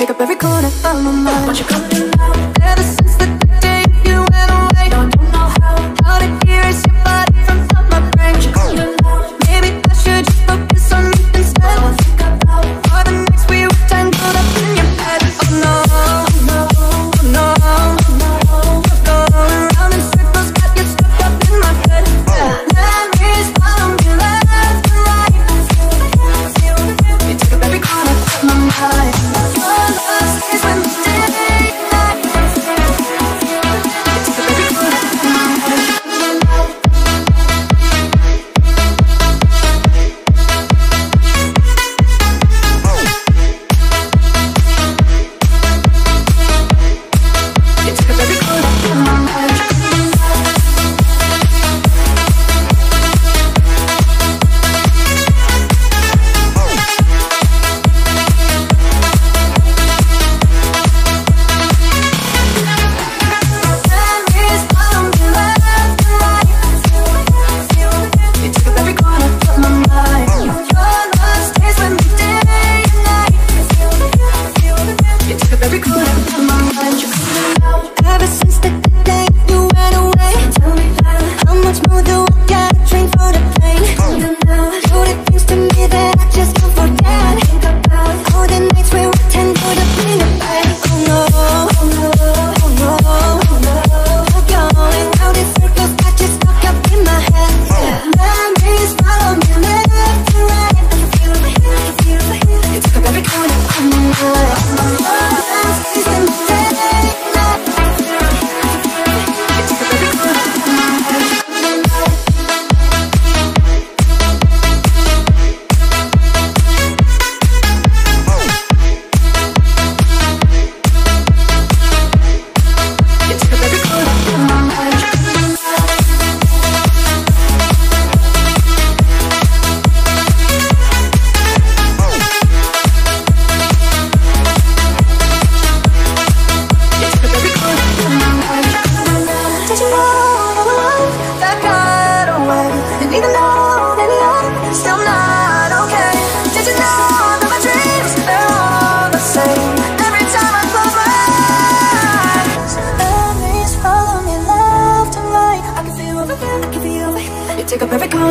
Take up every corner of my mind. Won't you come in?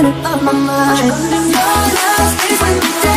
corner of my mind. Your love is with me.